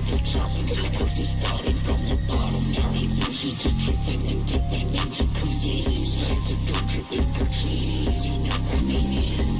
like you're chopping we started from the bottom Now we bougie, just tripping and dipping in jacuzzis Had to go tripping for cheese You. know what I mean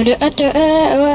Oh, oh, oh, oh.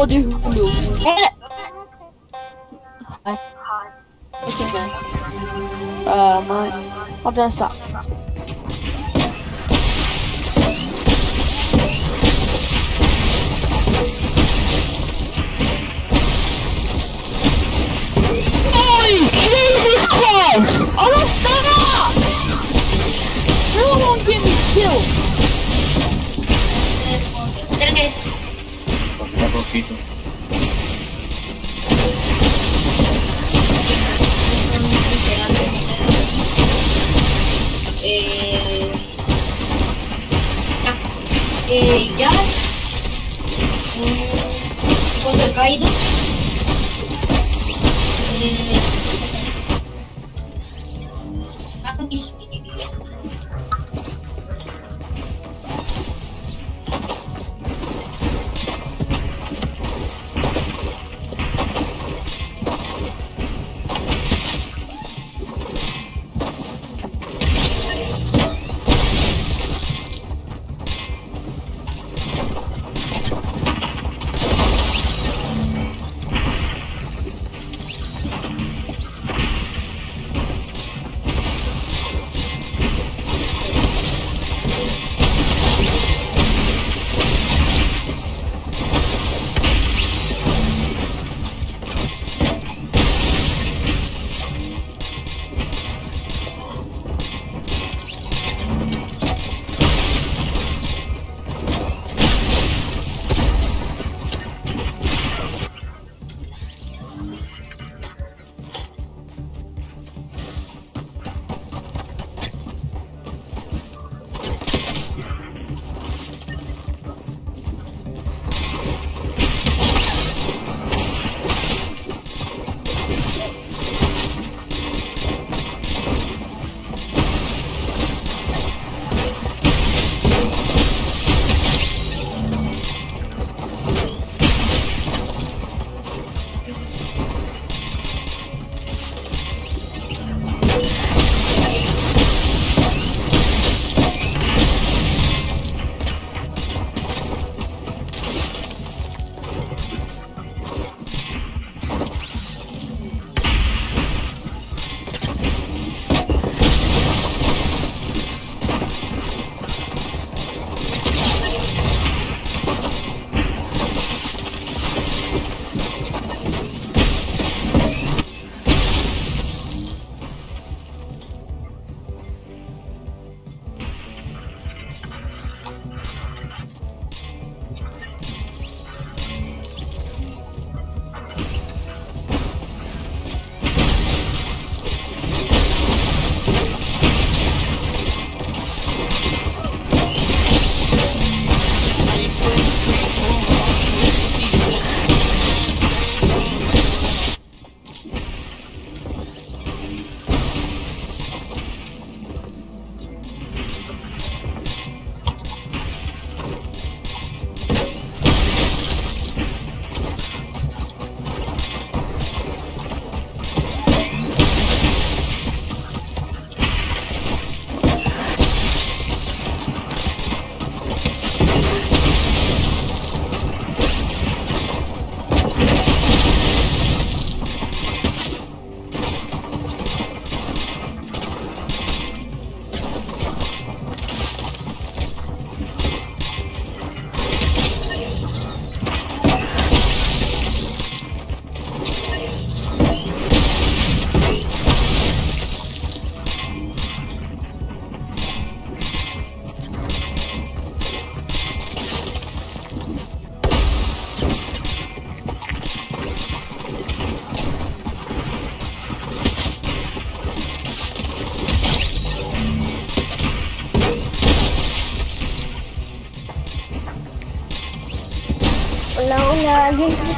How do you do? Eh! Hi. Okay. Uh, my... I'll just stop. Holy Jesus Christ! Almost stop! No one get me killed! Tres. rojito. Eh, ya, eh, ya,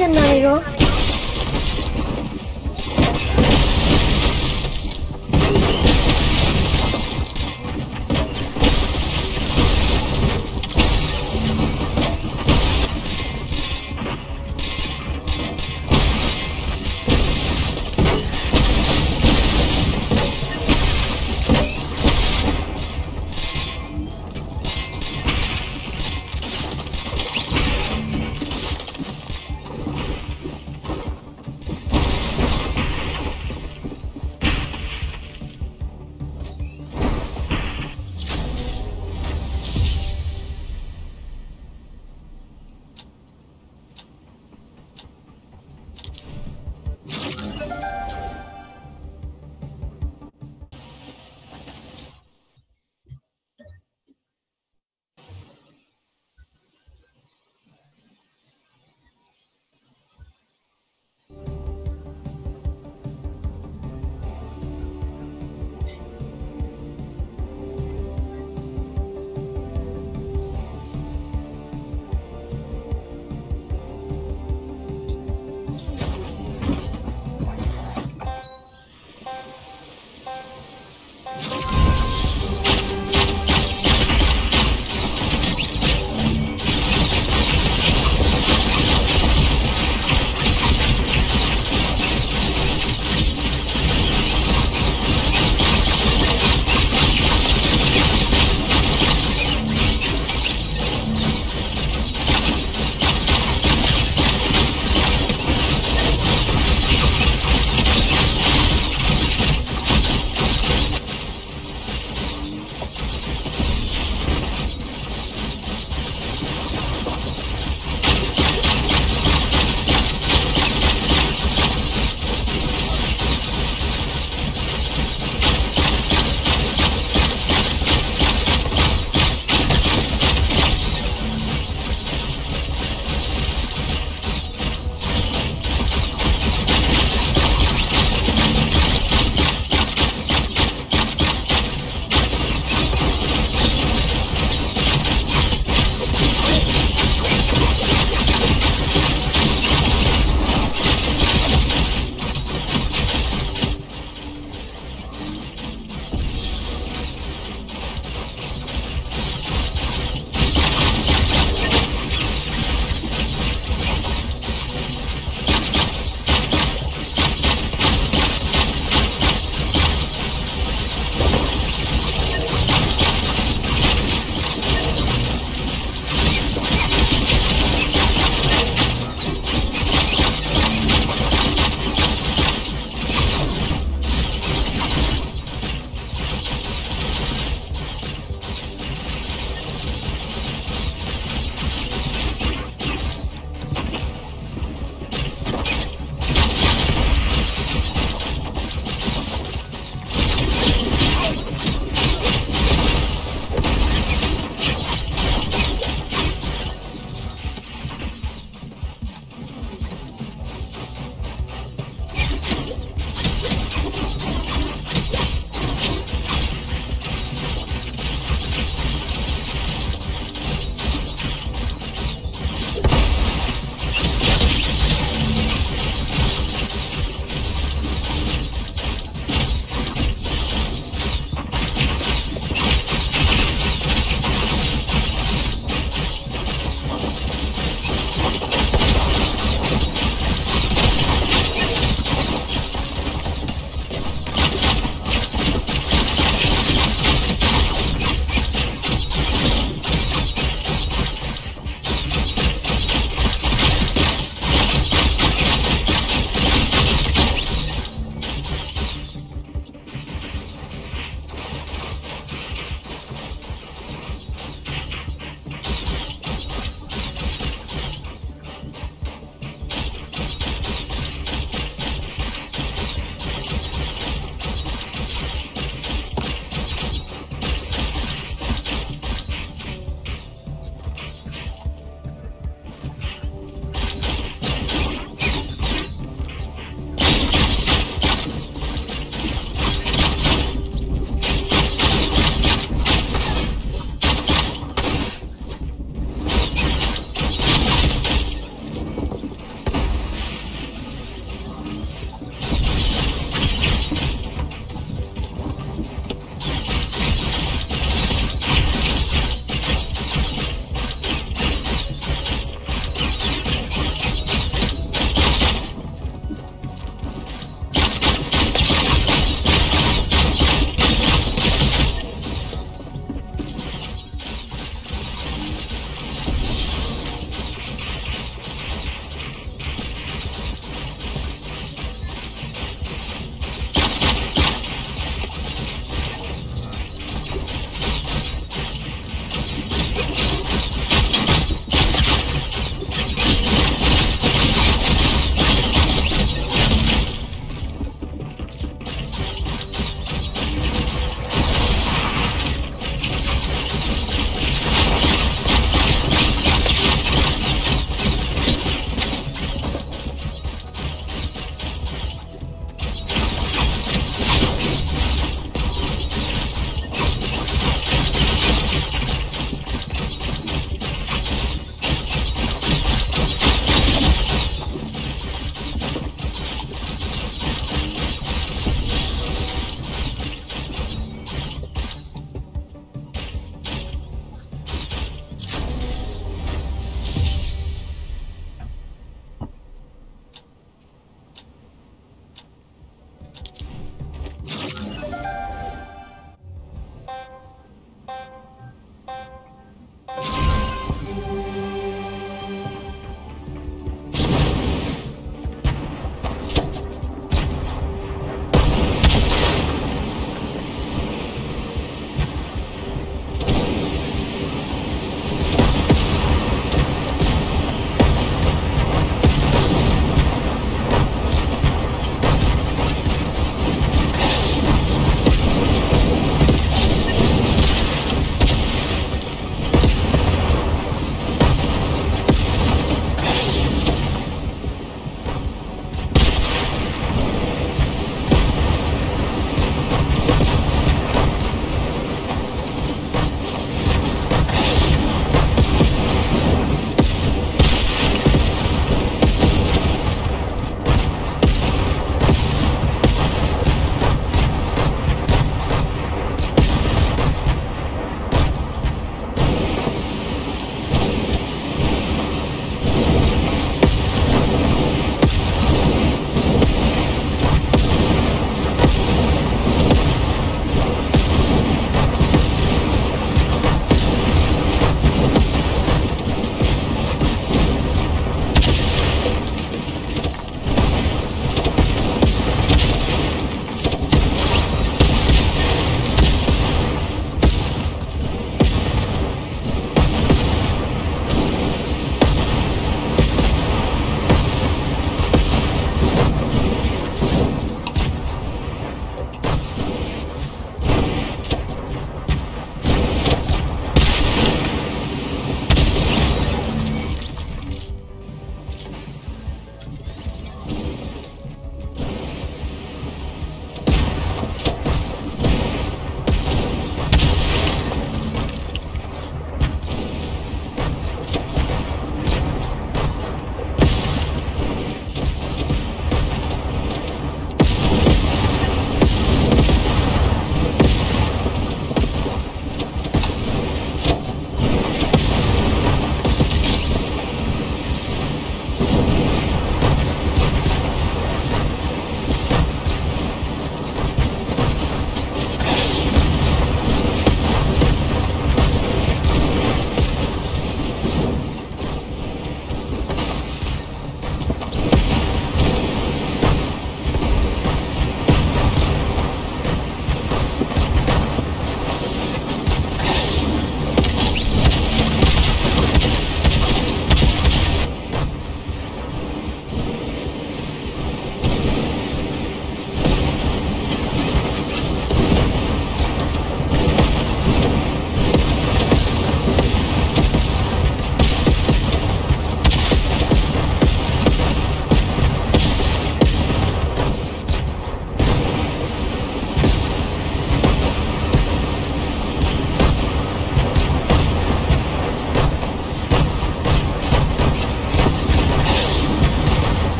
¿Alguien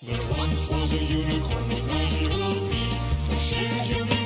There once was a unicorn with magical feet that shared human